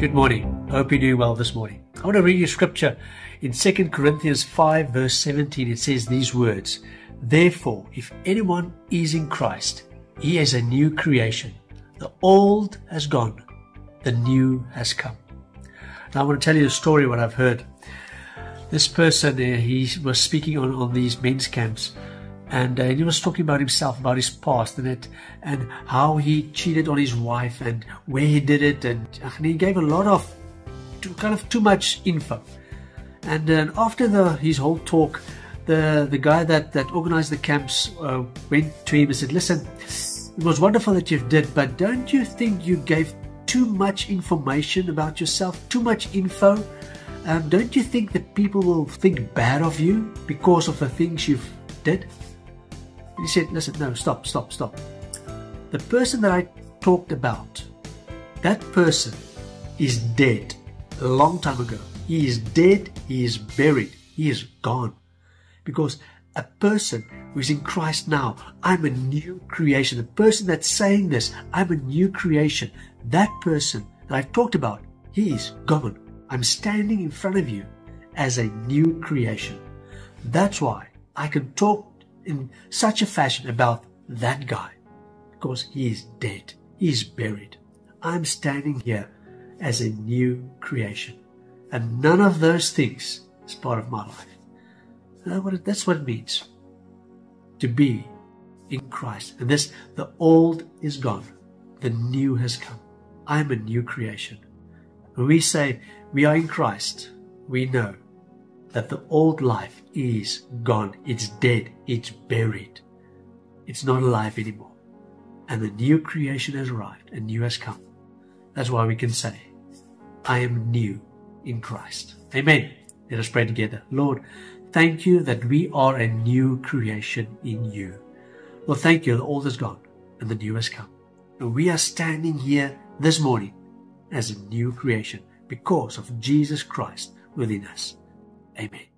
Good morning. Hope you're doing well this morning. I want to read you scripture in 2 Corinthians 5, verse 17. It says these words Therefore, if anyone is in Christ, he is a new creation. The old has gone, the new has come. Now, I want to tell you a story what I've heard. This person, uh, he was speaking on, on these men's camps and uh, he was talking about himself, about his past, and it, and how he cheated on his wife, and where he did it, and, and he gave a lot of, too, kind of too much info. And uh, after the his whole talk, the the guy that that organized the camps uh, went to him and said, "Listen, it was wonderful that you did, but don't you think you gave too much information about yourself, too much info?" Um, don't you think that people will think bad of you because of the things you've did? He said, listen, no, stop, stop, stop. The person that I talked about, that person is dead a long time ago. He is dead, he is buried, he is gone. Because a person who is in Christ now, I'm a new creation. The person that's saying this, I'm a new creation. That person that I've talked about, he is gone. I'm standing in front of you as a new creation. That's why I can talk in such a fashion about that guy because he is dead. He is buried. I'm standing here as a new creation. And none of those things is part of my life. Uh, that's what it means to be in Christ. And this, the old is gone, the new has come. I'm a new creation. When we say we are in Christ, we know that the old life is gone. It's dead. It's buried. It's not alive anymore. And the new creation has arrived and new has come. That's why we can say, I am new in Christ. Amen. Let us pray together. Lord, thank you that we are a new creation in you. Lord, thank you that old is gone and the new has come. And we are standing here this morning as a new creation because of Jesus Christ within us. Amen.